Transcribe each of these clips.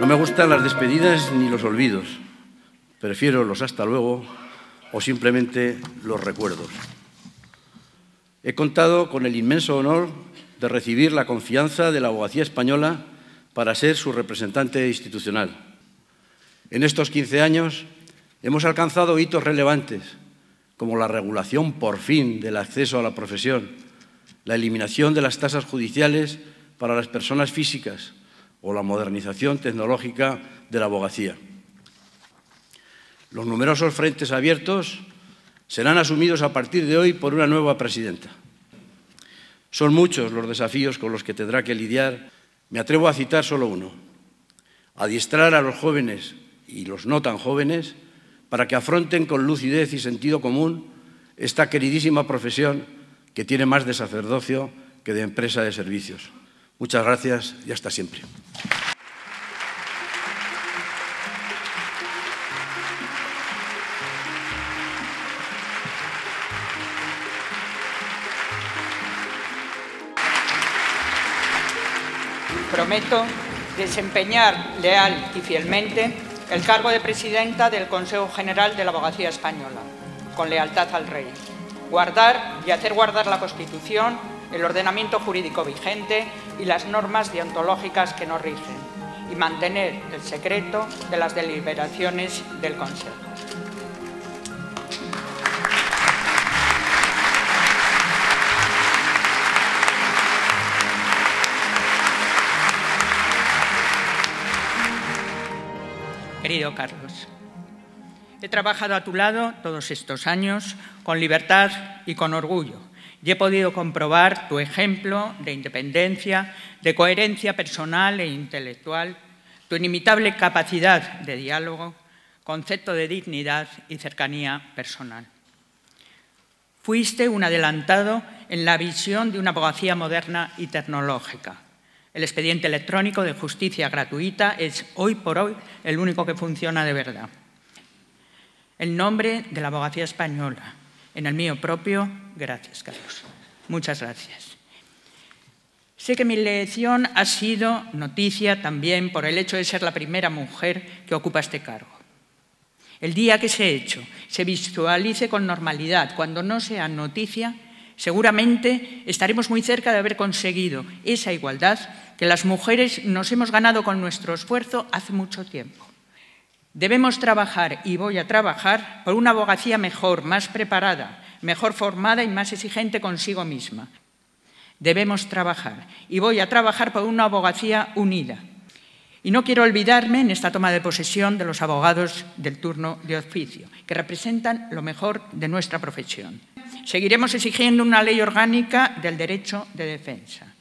No me gustan las despedidas ni los olvidos. Prefiero los hasta luego o simplemente los recuerdos. He contado con el inmenso honor de recibir la confianza de la abogacía española para ser su representante institucional. En estos 15 años hemos alcanzado hitos relevantes, como la regulación por fin del acceso a la profesión la eliminación de las tasas judiciales para las personas físicas o la modernización tecnológica de la abogacía. Los numerosos frentes abiertos serán asumidos a partir de hoy por una nueva presidenta. Son muchos los desafíos con los que tendrá que lidiar. Me atrevo a citar solo uno. Adiestrar a los jóvenes y los no tan jóvenes para que afronten con lucidez y sentido común esta queridísima profesión que tiene más de sacerdocio que de empresa de servicios. Muchas gracias y hasta siempre. Prometo desempeñar leal y fielmente el cargo de presidenta del Consejo General de la Abogacía Española, con lealtad al Rey. Guardar y hacer guardar la Constitución, el ordenamiento jurídico vigente y las normas deontológicas que nos rigen, y mantener el secreto de las deliberaciones del Consejo. Querido Carlos, he trabajado a tu lado todos estos años con libertad y con orgullo y he podido comprobar tu ejemplo de independencia, de coherencia personal e intelectual, tu inimitable capacidad de diálogo, concepto de dignidad y cercanía personal. Fuiste un adelantado en la visión de una abogacía moderna y tecnológica el expediente electrónico de justicia gratuita es hoy por hoy el único que funciona de verdad. El nombre de la abogacía española, en el mío propio, gracias, Carlos. Muchas gracias. Sé que mi elección ha sido noticia también por el hecho de ser la primera mujer que ocupa este cargo. El día que ese hecho se visualice con normalidad, cuando no sea noticia, seguramente estaremos muy cerca de haber conseguido esa igualdad que las mujeres nos hemos ganado con nuestro esfuerzo hace mucho tiempo. Debemos trabajar, y voy a trabajar, por una abogacía mejor, más preparada, mejor formada y más exigente consigo misma. Debemos trabajar, y voy a trabajar por una abogacía unida. Y no quiero olvidarme en esta toma de posesión de los abogados del turno de oficio, que representan lo mejor de nuestra profesión. Seguiremos exigiendo una ley orgánica del derecho de defensa.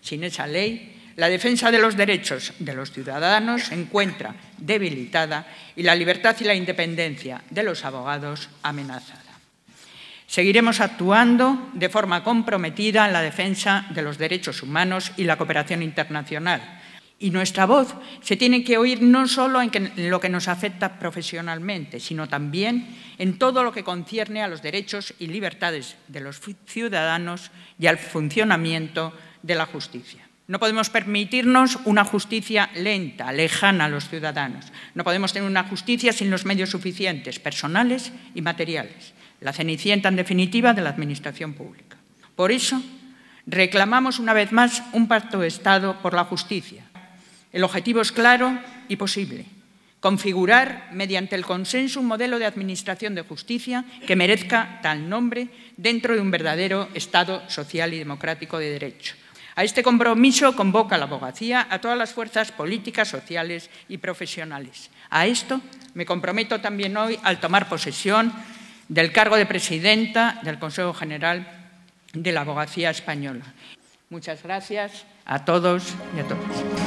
Sin esa ley, la defensa de los derechos de los ciudadanos se encuentra debilitada y la libertad y la independencia de los abogados amenazada. Seguiremos actuando de forma comprometida en la defensa de los derechos humanos y la cooperación internacional. Y nuestra voz se tiene que oír no solo en, lo que nos afecta profesionalmente, sino también en todo lo que concierne a los derechos y libertades de los ciudadanos y al funcionamiento de la justicia. No podemos permitirnos una justicia lenta, lejana a los ciudadanos. No podemos tener una justicia sin los medios suficientes, personales y materiales. La cenicienta, en definitiva, de la Administración pública. Por eso, reclamamos una vez más un pacto de Estado por la justicia. El objetivo es claro y posible. Configurar, mediante el consenso, un modelo de administración de justicia que merezca tal nombre dentro de un verdadero Estado social y democrático de derecho a este compromiso convoca la abogacía a todas las fuerzas políticas, sociales y profesionales. A esto me comprometo también hoy al tomar posesión del cargo de presidenta del Consejo General de la Abogacía Española. Muchas gracias a todos y a todas.